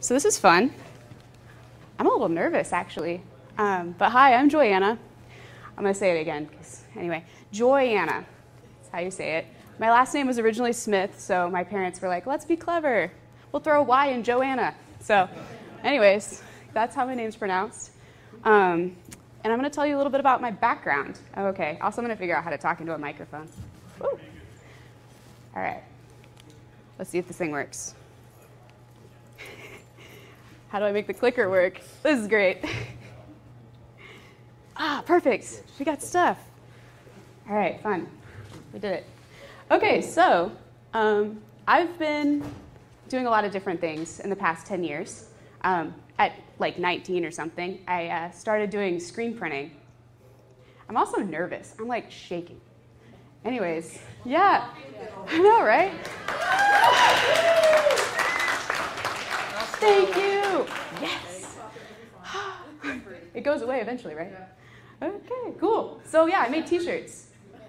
So this is fun. I'm a little nervous, actually. Um, but hi, I'm Joyanna. I'm going to say it again. anyway, Joyanna. That's how you say it. My last name was originally Smith, so my parents were like, let's be clever. We'll throw a Y in Joanna. So, anyways, that's how my name's pronounced. Um, and I'm going to tell you a little bit about my background. Okay. Also, I'm going to figure out how to talk into a microphone. Woo. All right. Let's see if this thing works. How do I make the clicker work? This is great. ah, perfect. We got stuff. All right, fun. We did it. Okay, so um, I've been doing a lot of different things in the past 10 years. Um, at like 19 or something, I uh, started doing screen printing. I'm also nervous. I'm like shaking. Anyways, yeah, I know, right? Thank you. Yes. It goes away eventually, right? Okay, cool. So yeah, I made T-shirts.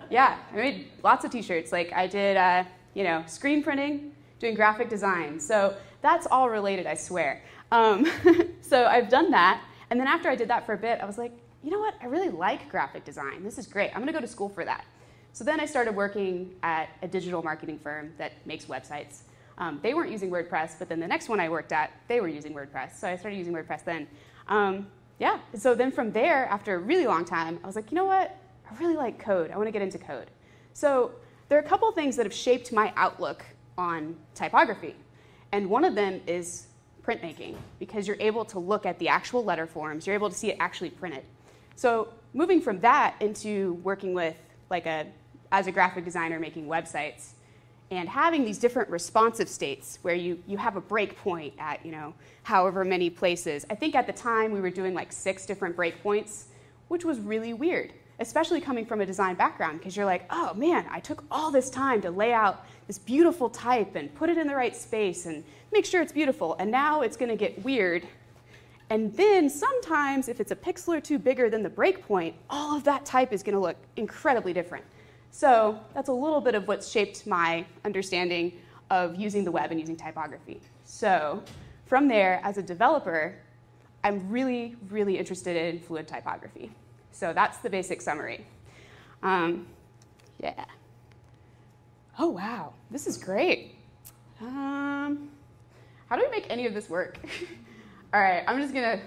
Yeah, I made lots of T-shirts. Like I did, uh, you know, screen printing, doing graphic design. So that's all related, I swear. Um, so I've done that, and then after I did that for a bit, I was like, you know what? I really like graphic design. This is great. I'm gonna go to school for that. So then I started working at a digital marketing firm that makes websites. Um, they weren't using WordPress, but then the next one I worked at, they were using WordPress. So I started using WordPress then. Um, yeah, so then from there, after a really long time, I was like, you know what? I really like code. I want to get into code. So there are a couple things that have shaped my outlook on typography. And one of them is printmaking, because you're able to look at the actual letter forms, you're able to see it actually printed. So moving from that into working with like a as a graphic designer making websites and having these different responsive states where you, you have a breakpoint at you know however many places. I think at the time we were doing like six different breakpoints which was really weird especially coming from a design background because you're like oh man i took all this time to lay out this beautiful type and put it in the right space and make sure it's beautiful and now it's going to get weird. And then sometimes if it's a pixel or two bigger than the breakpoint all of that type is going to look incredibly different so that's a little bit of what's shaped my understanding of using the web and using typography. So from there, as a developer, I'm really, really interested in fluid typography. So that's the basic summary. Um, yeah. Oh, wow, this is great. Um, how do we make any of this work? All right, I'm just gonna,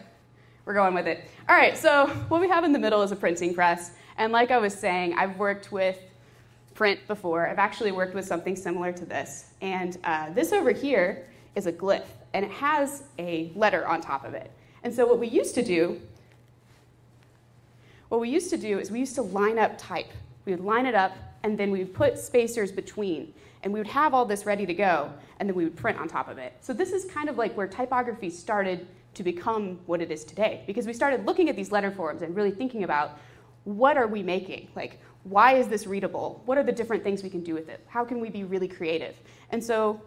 we're going with it. All right, so what we have in the middle is a printing press. And like I was saying, I've worked with print before. I've actually worked with something similar to this. And uh, this over here is a glyph, and it has a letter on top of it. And so what we used to do, what we used to do is we used to line up type. We would line it up, and then we would put spacers between. And we would have all this ready to go, and then we would print on top of it. So this is kind of like where typography started to become what it is today, because we started looking at these letter forms and really thinking about what are we making? Like, why is this readable? What are the different things we can do with it? How can we be really creative? And so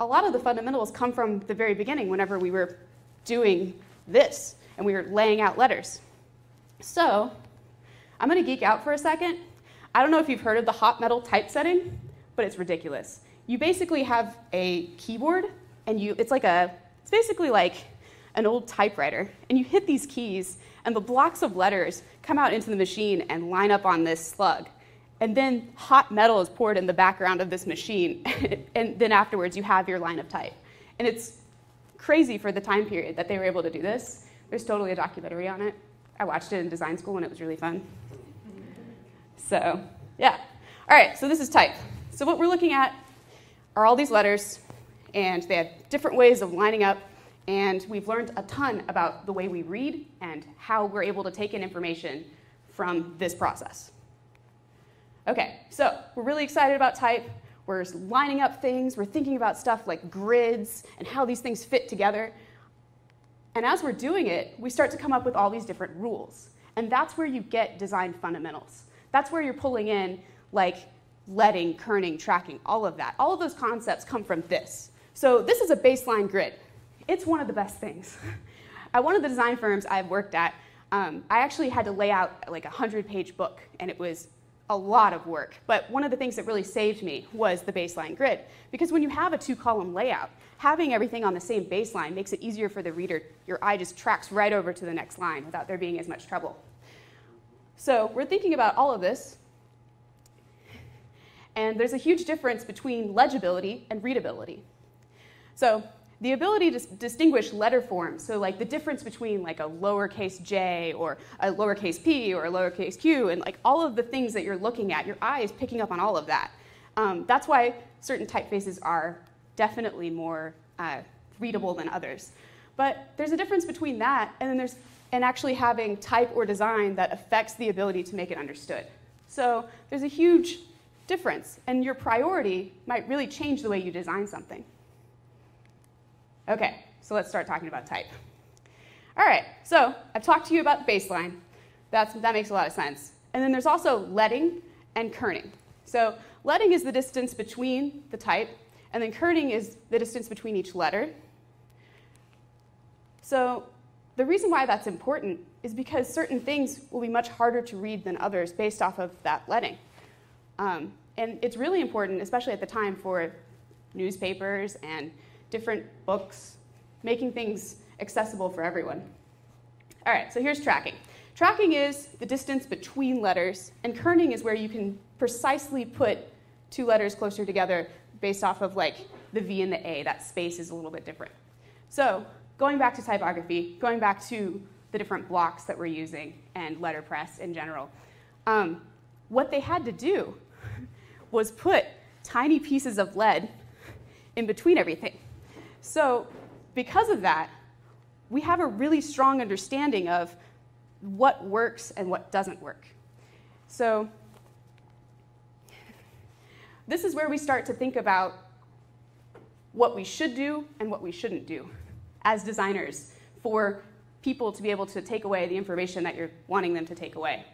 a lot of the fundamentals come from the very beginning whenever we were doing this and we were laying out letters. So I'm going to geek out for a second. I don't know if you've heard of the hot metal typesetting, but it's ridiculous. You basically have a keyboard and you it's like a it's basically like an old typewriter and you hit these keys and the blocks of letters come out into the machine and line up on this slug. And then hot metal is poured in the background of this machine, and then afterwards you have your line of type. And it's crazy for the time period that they were able to do this. There's totally a documentary on it. I watched it in design school and it was really fun. So, yeah. All right, so this is type. So, what we're looking at are all these letters, and they have different ways of lining up and we've learned a ton about the way we read and how we're able to take in information from this process. Okay, so we're really excited about type. We're lining up things. We're thinking about stuff like grids and how these things fit together. And as we're doing it, we start to come up with all these different rules. And that's where you get design fundamentals. That's where you're pulling in like leading, kerning, tracking, all of that. All of those concepts come from this. So this is a baseline grid. It's one of the best things. At one of the design firms I've worked at, um, I actually had to lay out like a 100 page book, and it was a lot of work. But one of the things that really saved me was the baseline grid. Because when you have a two column layout, having everything on the same baseline makes it easier for the reader. Your eye just tracks right over to the next line without there being as much trouble. So we're thinking about all of this. And there's a huge difference between legibility and readability. So the ability to distinguish letter forms, so like the difference between like a lowercase j or a lowercase p or a lowercase q, and like all of the things that you're looking at, your eye is picking up on all of that. Um, that's why certain typefaces are definitely more uh, readable than others. But there's a difference between that and then there's and actually having type or design that affects the ability to make it understood. So there's a huge difference, and your priority might really change the way you design something. Okay, so let's start talking about type. All right, so I've talked to you about baseline. That's, that makes a lot of sense. And then there's also leading and kerning. So leading is the distance between the type, and then kerning is the distance between each letter. So the reason why that's important is because certain things will be much harder to read than others based off of that leading. Um, and it's really important, especially at the time, for newspapers and different books, making things accessible for everyone. All right, so here's tracking. Tracking is the distance between letters, and kerning is where you can precisely put two letters closer together based off of like the V and the A. That space is a little bit different. So going back to typography, going back to the different blocks that we're using and letterpress in general, um, what they had to do was put tiny pieces of lead in between everything. So, because of that, we have a really strong understanding of what works and what doesn't work. So, this is where we start to think about what we should do and what we shouldn't do as designers for people to be able to take away the information that you're wanting them to take away.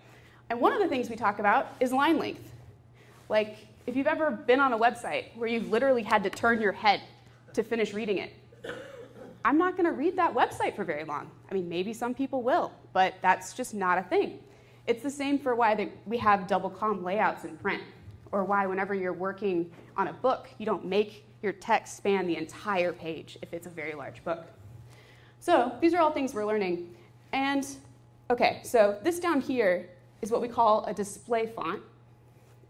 And one of the things we talk about is line length. Like, if you've ever been on a website where you've literally had to turn your head to finish reading it. I'm not going to read that website for very long. I mean, maybe some people will, but that's just not a thing. It's the same for why we have double column layouts in print, or why whenever you're working on a book, you don't make your text span the entire page if it's a very large book. So these are all things we're learning. And okay, so this down here is what we call a display font.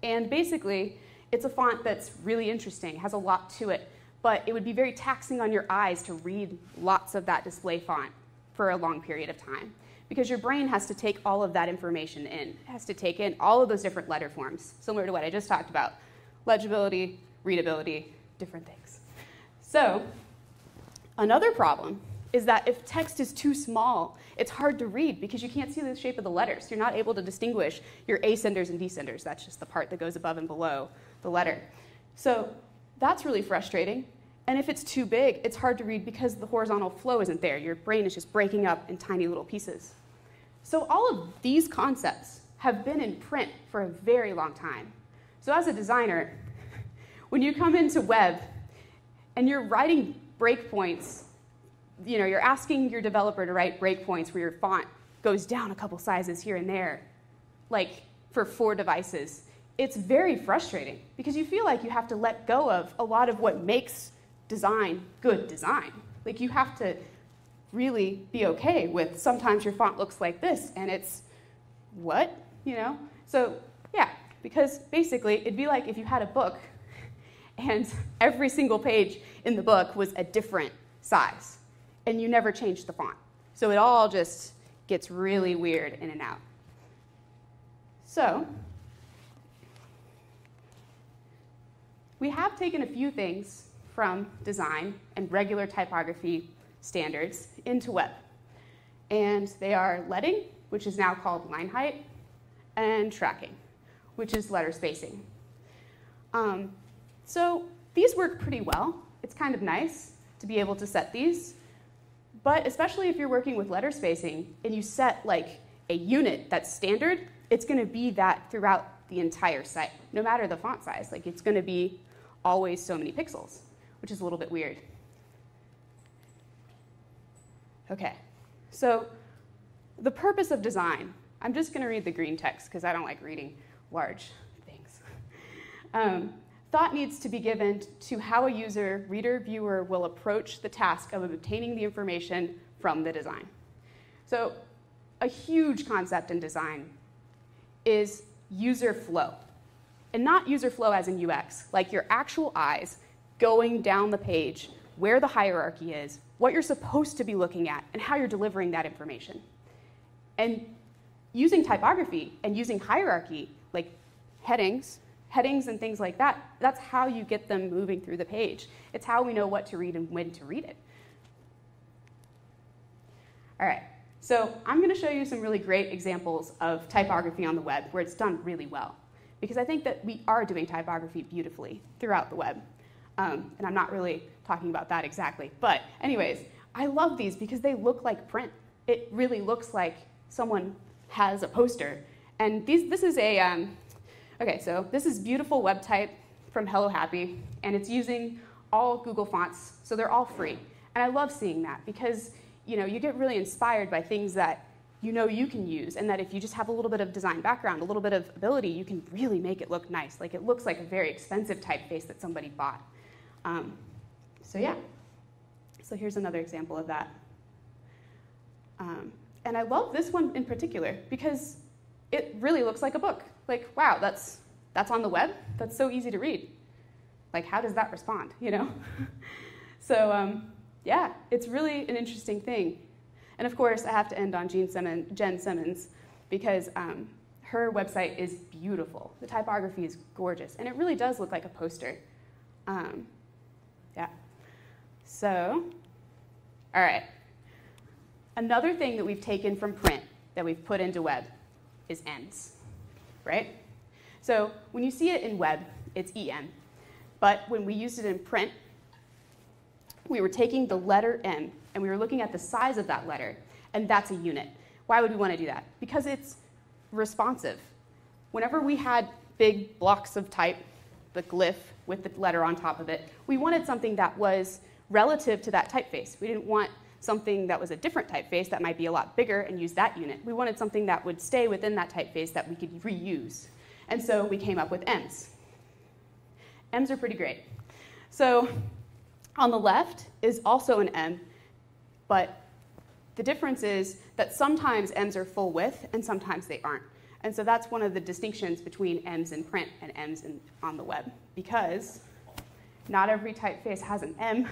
And basically, it's a font that's really interesting, has a lot to it but it would be very taxing on your eyes to read lots of that display font for a long period of time because your brain has to take all of that information in. It has to take in all of those different letter forms, similar to what I just talked about legibility, readability, different things. So, another problem is that if text is too small, it's hard to read because you can't see the shape of the letters. You're not able to distinguish your ascenders and descenders. That's just the part that goes above and below the letter. So, that's really frustrating. And if it's too big, it's hard to read because the horizontal flow isn't there. Your brain is just breaking up in tiny little pieces. So all of these concepts have been in print for a very long time. So as a designer, when you come into web and you're writing breakpoints, you know, you're asking your developer to write breakpoints where your font goes down a couple sizes here and there, like for four devices it's very frustrating because you feel like you have to let go of a lot of what makes design good design. Like you have to really be okay with sometimes your font looks like this and it's what, you know? So, yeah, because basically it'd be like if you had a book and every single page in the book was a different size and you never changed the font. So it all just gets really weird in and out. So, We have taken a few things from design and regular typography standards into web. And they are leading, which is now called line height, and tracking, which is letter spacing. Um, so these work pretty well. It's kind of nice to be able to set these. But especially if you're working with letter spacing and you set like a unit that's standard, it's going to be that throughout the entire site, no matter the font size. Like it's going to be always so many pixels, which is a little bit weird. Okay, so the purpose of design. I'm just going to read the green text because I don't like reading large things. Um, thought needs to be given to how a user, reader, viewer will approach the task of obtaining the information from the design. So, a huge concept in design is user flow. And not user flow as in UX, like your actual eyes going down the page, where the hierarchy is, what you're supposed to be looking at, and how you're delivering that information. And using typography and using hierarchy, like headings, headings and things like that, that's how you get them moving through the page. It's how we know what to read and when to read it. All right, so I'm going to show you some really great examples of typography on the web where it's done really well. Because I think that we are doing typography beautifully throughout the web. Um, and I'm not really talking about that exactly. But, anyways, I love these because they look like print. It really looks like someone has a poster. And these, this is a, um, Okay, so this is beautiful web type from Hello Happy, and it's using all Google fonts, so they're all free. And I love seeing that because you know you get really inspired by things that you know you can use, and that if you just have a little bit of design background, a little bit of ability, you can really make it look nice. Like it looks like a very expensive typeface that somebody bought. Um, so yeah. So here's another example of that. Um, and I love this one in particular because it really looks like a book like, wow, that's, that's on the web? That's so easy to read. Like, how does that respond, you know? so, um, yeah, it's really an interesting thing. And of course, I have to end on Jen Simmons because um, her website is beautiful. The typography is gorgeous, and it really does look like a poster. Um, yeah. So, all right. Another thing that we've taken from print that we've put into web is ems right? So when you see it in web, it's EM. But when we used it in print, we were taking the letter M and we were looking at the size of that letter, and that's a unit. Why would we want to do that? Because it's responsive. Whenever we had big blocks of type, the glyph with the letter on top of it, we wanted something that was relative to that typeface. We didn't want something that was a different typeface that might be a lot bigger and use that unit. We wanted something that would stay within that typeface that we could reuse. And so we came up with ems. ems are pretty great. So on the left is also an M, but the difference is that sometimes M's are full width and sometimes they aren't. And so that's one of the distinctions between M's in print and M's in, on the web, because not every typeface has an M.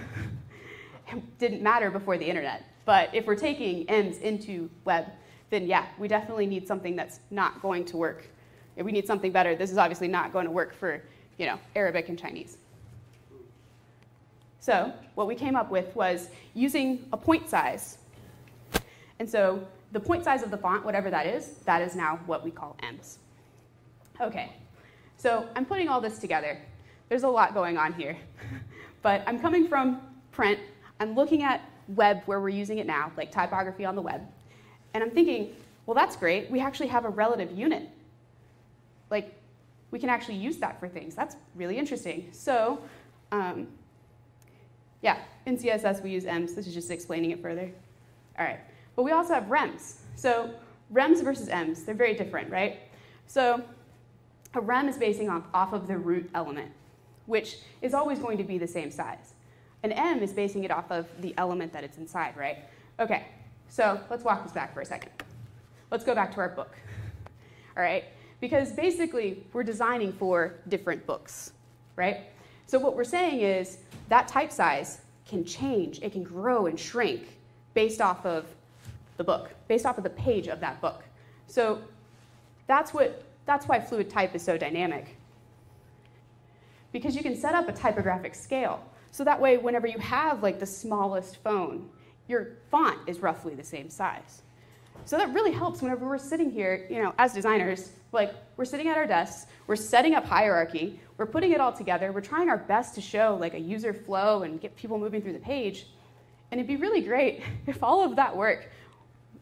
didn't matter before the internet. But if we're taking M's into web, then yeah, we definitely need something that's not going to work. We need something better, this is obviously not going to work for you know, Arabic and Chinese. So what we came up with was using a point size. And so the point size of the font, whatever that is, that is now what we call ems. Okay, so I'm putting all this together. There's a lot going on here. but I'm coming from print I'm looking at web where we're using it now, like typography on the web, and I'm thinking, well, that's great. We actually have a relative unit. Like, we can actually use that for things. That's really interesting. So, um, yeah, in CSS we use ems. This is just explaining it further. All right, but we also have rems. So rems versus ems, they're very different, right? So a rem is basing off, off of the root element, which is always going to be the same size. An em is basing it off of the element that it's inside, right? Okay, so let's walk this back for a second. Let's go back to our book, all right? Because basically, we're designing for different books, right? So what we're saying is that type size can change, it can grow and shrink based off of the book, based off of the page of that book. So that's what that's why fluid type is so dynamic. Because you can set up a typographic scale so that way, whenever you have like the smallest phone, your font is roughly the same size. So that really helps whenever we're sitting here, you know, as designers, like we're sitting at our desks, we're setting up hierarchy, we're putting it all together, we're trying our best to show like a user flow and get people moving through the page. And it'd be really great if all of that work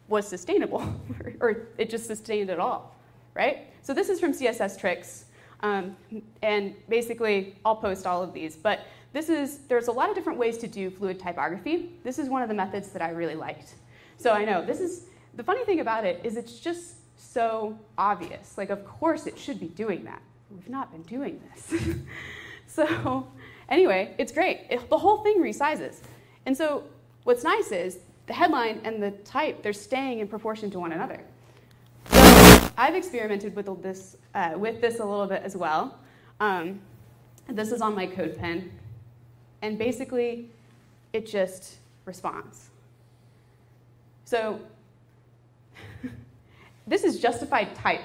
was sustainable, or it just sustained at all, right? So this is from CSS Tricks, um, and basically I'll post all of these, but this is, there's a lot of different ways to do fluid typography. This is one of the methods that I really liked. So I know this is, the funny thing about it is it's just so obvious. Like, of course it should be doing that. We've not been doing this. so, anyway, it's great. It, the whole thing resizes. And so, what's nice is the headline and the type, they're staying in proportion to one another. So I've experimented with this, uh, with this a little bit as well. Um, this is on my CodePen. And basically, it just responds. So this is justified type,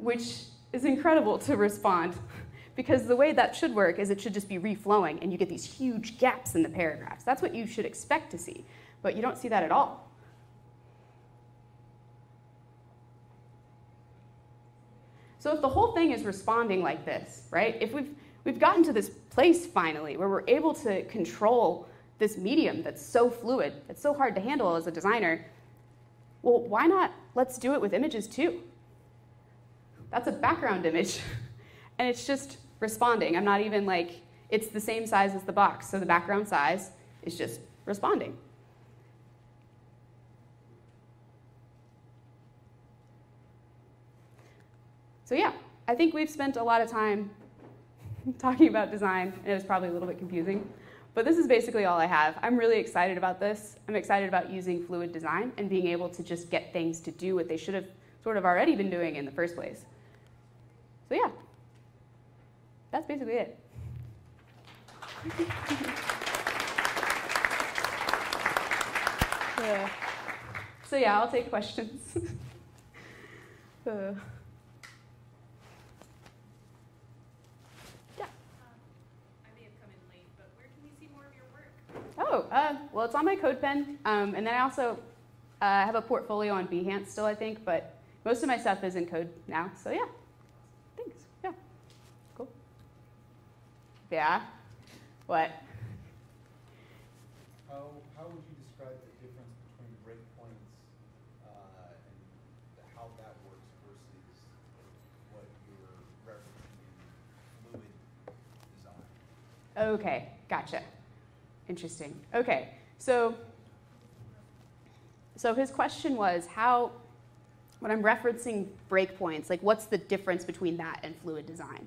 which is incredible to respond because the way that should work is it should just be reflowing and you get these huge gaps in the paragraphs. That's what you should expect to see, but you don't see that at all. So if the whole thing is responding like this, right? If we've we've gotten to this place finally where we're able to control this medium that's so fluid, that's so hard to handle as a designer, well, why not let's do it with images too? That's a background image, and it's just responding. I'm not even like, it's the same size as the box, so the background size is just responding. So yeah, I think we've spent a lot of time talking about design, and it was probably a little bit confusing. But this is basically all I have. I'm really excited about this. I'm excited about using fluid design and being able to just get things to do what they should have sort of already been doing in the first place. So yeah, that's basically it. uh, so yeah, I'll take questions. uh. Oh, uh, well, it's on my CodePen. Um, and then I also uh, have a portfolio on Behance still, I think, but most of my stuff is in code now. So yeah, thanks. Yeah, cool. Yeah, what? How, how would you describe the difference between breakpoints uh, and how that works versus what you're referencing in fluid design? Okay, gotcha. Interesting. Okay, so so his question was how when I'm referencing breakpoints, like what's the difference between that and fluid design?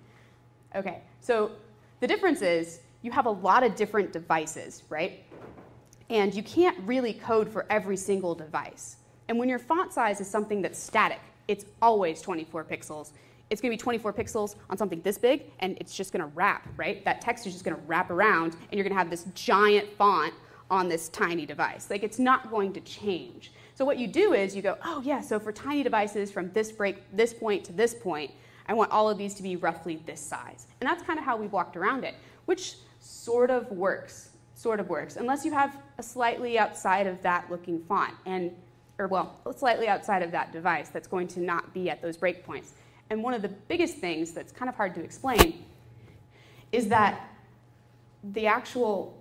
Okay, so the difference is you have a lot of different devices, right? And you can't really code for every single device. And when your font size is something that's static, it's always 24 pixels it's going to be 24 pixels on something this big, and it's just going to wrap, right? That text is just going to wrap around, and you're going to have this giant font on this tiny device. Like, it's not going to change. So what you do is you go, oh yeah, so for tiny devices from this break, this point to this point, I want all of these to be roughly this size. And that's kind of how we walked around it, which sort of works, sort of works, unless you have a slightly outside of that looking font, and or well, slightly outside of that device that's going to not be at those breakpoints. And one of the biggest things that's kind of hard to explain is that the actual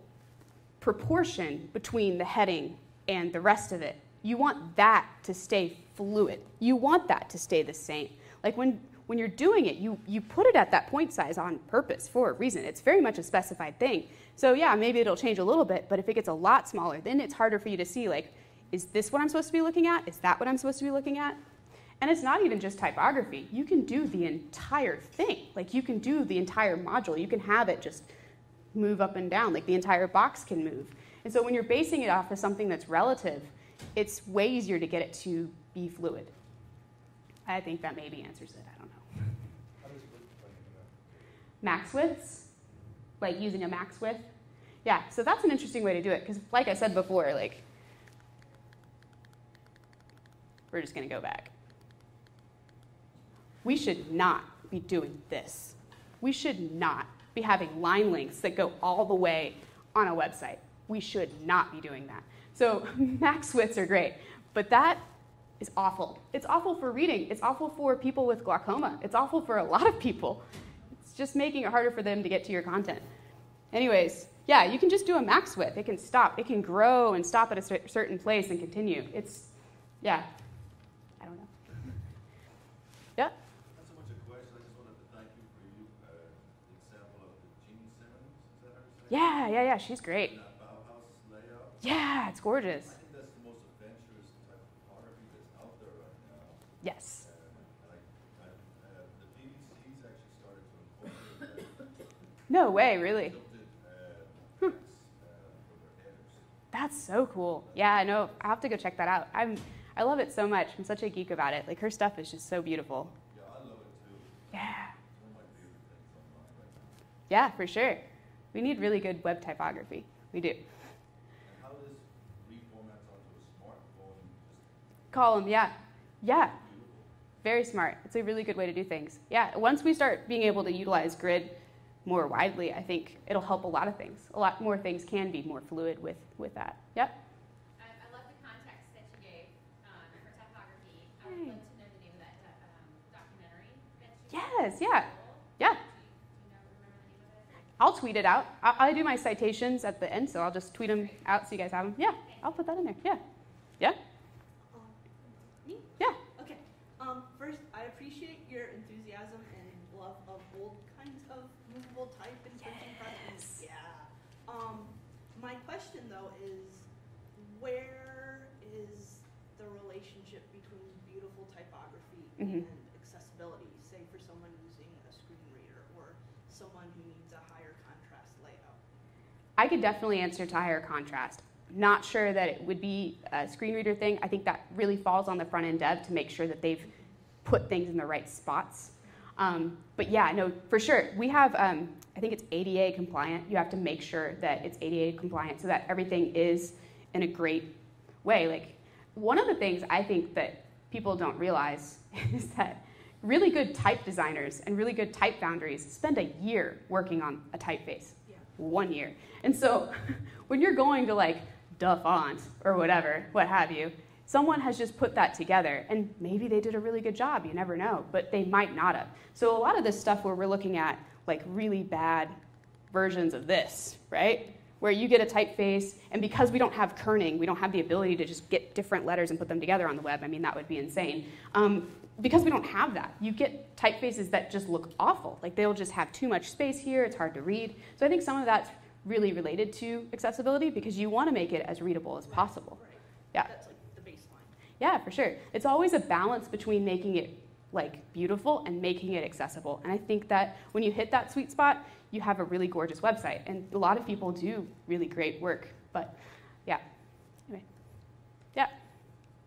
proportion between the heading and the rest of it, you want that to stay fluid. You want that to stay the same. Like when, when you're doing it, you, you put it at that point size on purpose for a reason. It's very much a specified thing. So yeah, maybe it'll change a little bit, but if it gets a lot smaller, then it's harder for you to see like, is this what I'm supposed to be looking at? Is that what I'm supposed to be looking at? And it's not even just typography. You can do the entire thing. Like you can do the entire module. You can have it just move up and down. Like the entire box can move. And so when you're basing it off of something that's relative, it's way easier to get it to be fluid. I think that maybe answers it. I don't know. Max widths, like using a max width. Yeah, so that's an interesting way to do it because, like I said before, like we're just going to go back we should not be doing this. We should not be having line lengths that go all the way on a website. We should not be doing that. So max widths are great, but that is awful. It's awful for reading. It's awful for people with glaucoma. It's awful for a lot of people. It's just making it harder for them to get to your content. Anyways, yeah, you can just do a max width. It can stop. It can grow and stop at a certain place and continue. It's, yeah, I don't know. yeah, Yeah, yeah, yeah. She's great. Yeah, it's gorgeous. I think that's the most adventurous type of photography that's out there Yes. The PVCs actually started to incorporate No way, really. tilted tracks over headers. That's so cool. Yeah, I know. I have to go check that out. I'm, I love it so much. I'm such a geek about it. Like her stuff is just so beautiful. Yeah, I love it too. Yeah. It's one of my favorite things online right now. Yeah, for sure. We need really good web typography. We do. And how this reformats onto a smartphone, just Column, yeah. Yeah. Very smart. It's a really good way to do things. Yeah, once we start being able to utilize grid more widely, I think it'll help a lot of things. A lot more things can be more fluid with, with that. Yep. I, I love the context that you gave um, for typography. I Yay. would love to know the name of that do- documentary that you Yes, yeah. Yeah. Do you, do you know, remember the name of it? I'll tweet it out. I, I do my citations at the end, so I'll just tweet them out so you guys have them. Yeah, I'll put that in there. Yeah. Yeah? Um, me? Yeah. Okay. Um, first, I appreciate your enthusiasm and love of old kinds of movable type and printing presses. Yeah. Um, my question though is, where is the relationship between beautiful typography Mhm. and accessibility? Say for someone using a screen reader or someone who needs a higher contrast layout. I could definitely answer to higher contrast. Not sure that it would be a screen reader thing. I think that really falls on the front end dev to make sure that they've put things in the right spots. Um, but yeah, no, for sure. We have, um, I think it's ADA compliant. You have to make sure that it's ADA compliant so that everything is in a great way. Like, one of the things I think that people don't realize is that really good type designers and really good type foundries spend a year working on a typeface Yeah. one year. And so when you're going to like the font or whatever, what have you, someone has just put that together and maybe they did a really good job, you never know, but they might not have. So a lot of this stuff where we're looking at like really bad versions of this, right? Where you get a typeface, and because we don't have kerning, we don't have the ability to just get different letters and put them together on the web. I mean, that would be insane. Um, because we don't have that, you get typefaces that just look awful. Like they'll just have too much space here, it's hard to read. So I think some of that's really related to accessibility because you want to make it as readable as possible. Yeah. That's like the baseline. Yeah, for sure. It's always a balance between making it like beautiful and making it accessible. And I think that when you hit that sweet spot, you have a really gorgeous website. And a lot of people do really great work. But yeah. Anyway. Yeah.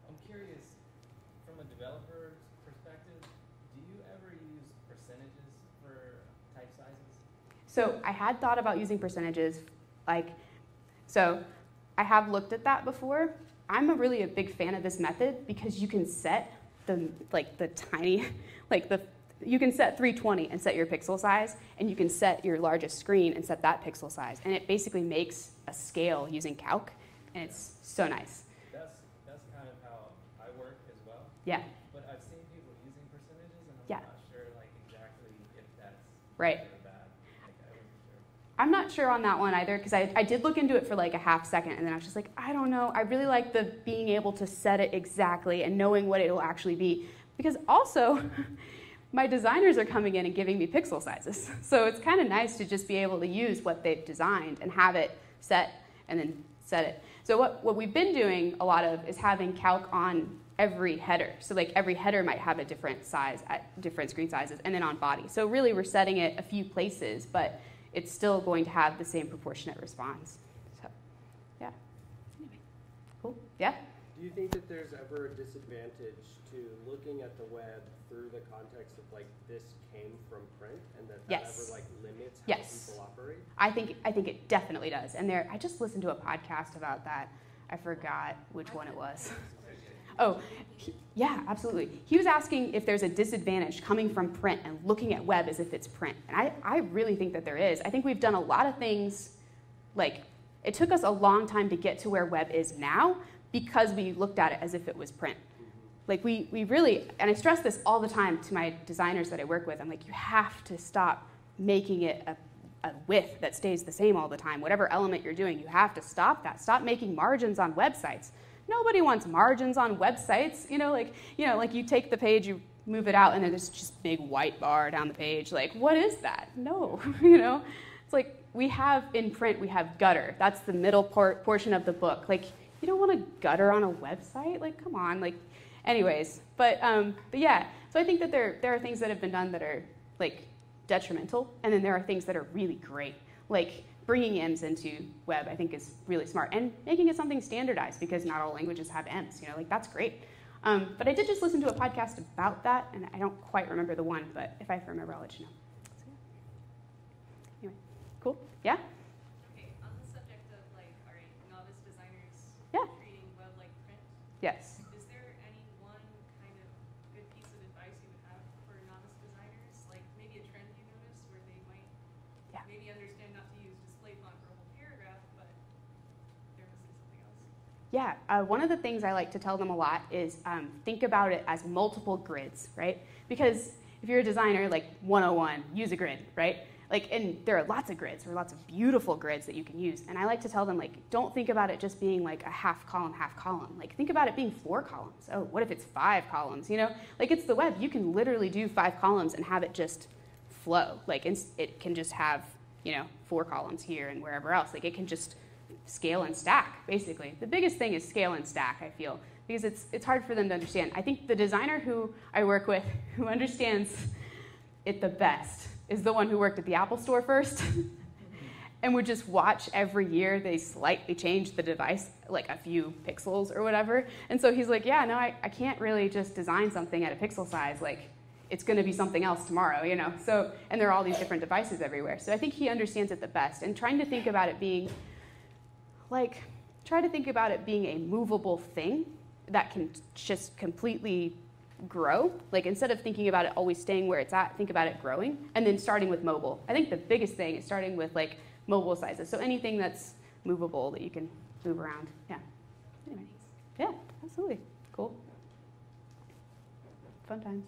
I'm curious, from a developer's perspective, do you ever use percentages for type sizes? So I had thought about using percentages, like, so I have looked at that before. I'm a really a big fan of this method because you can set the like the tiny, like the you can set 320 and set your pixel size, and you can set your largest screen and set that pixel size, and it basically makes a scale using calc, and it's so nice. That's that's kind of how I work as well. Yeah, But I've seen people using percentages, and I'm Yeah. not sure like exactly if that's Right. good or bad. Like I wasn't sure. I'm not sure on that one either because I, I did look into it for like a half second and then I was just like, I don't know. I really like the being able to set it exactly and knowing what it will actually be. Because also, my designers are coming in and giving me pixel sizes. So it's kind of nice to just be able to use what they've designed and have it set and then set it. So what, what we've been doing a lot of is having calc on every header. So like every header might have a different size at different screen sizes and then on body. So really we're setting it a few places, but it's still going to have the same proportionate response. So yeah. Anyway. Cool. Yeah? Do you think that there's ever a disadvantage to looking at the web through the context of like this came from print and that that Yes. ever like limits how Yes. people operate? I think I think it definitely does. And there I just listened to a podcast about that. I forgot which one it was. Oh, he- yeah, absolutely. He was asking if there's a disadvantage coming from print and looking at web as if it's print. And I, I really think that there is. I think we've done a lot of things, like, it took us a long time to get to where web is now because we looked at it as if it was print. Like, we, we really, and I stress this all the time to my designers that I work with. I'm like, you have to stop making it a, a width that stays the same all the time. Whatever element you're doing, you have to stop that. Stop making margins on websites. Nobody wants margins on websites. You know, like you know, like you take the page, you move it out, and there's just big white bar down the page. Like, what is that? No, you know, it's like we have in print, we have gutter. That's the middle part portion of the book. Like, you don't want a gutter on a website. Like, come on, like. Anyways, but um, but yeah, so I think that there there are things that have been done that are like detrimental, and then there are things that are really great, like bringing ems into web. I think is really smart, and making it something standardized because not all languages have M's. You know, like that's great. Um, but I did just listen to a podcast about that, and I don't quite remember the one, but if I remember, I'll let you know. So, yeah. Anyway, cool. Yeah. Okay, on the subject of like, all right, novice designers Yeah. treating web like print, Yes. is there any one kind of good piece of advice you would have for novice designers? Like maybe a trend you notice where they might Yeah. maybe understand not to use display font for a whole paragraph, but they're missing something else. Yeah, uh, one of the things I like to tell them a lot is um, think about it as multiple grids, right? Because if you're a designer, like 101, use a grid, right? Like, and there are lots of grids, there are lots of beautiful grids that you can use. And I like to tell them, like, don't think about it just being like a half column, half column. Like, think about it being four columns. Oh, what if it's five columns? You know, like it's the web. You can literally do five columns and have it just flow. Like, it can just have, you know, four columns here and wherever else. Like, it can just scale and stack, basically. The biggest thing is scale and stack, I feel, because it's, it's hard for them to understand. I think the designer who I work with who understands it the best is the one who worked at the Apple Store first and would just watch every year they slightly change the device, like a few pixels or whatever. And so he's like, yeah, no, I, I can't really just design something at a pixel size. Like, it's going to be something else tomorrow, you know? So, and there are all these different devices everywhere. So I think he understands it the best. And trying to think about it being like try to think about it being a movable thing that can just completely grow. Like instead of thinking about it always staying where it's at think about it growing and then starting with mobile. I think the biggest thing is starting with like mobile sizes. So anything that's movable that you can move around. Yeah. Anyway yeah absolutely. Cool. Fun times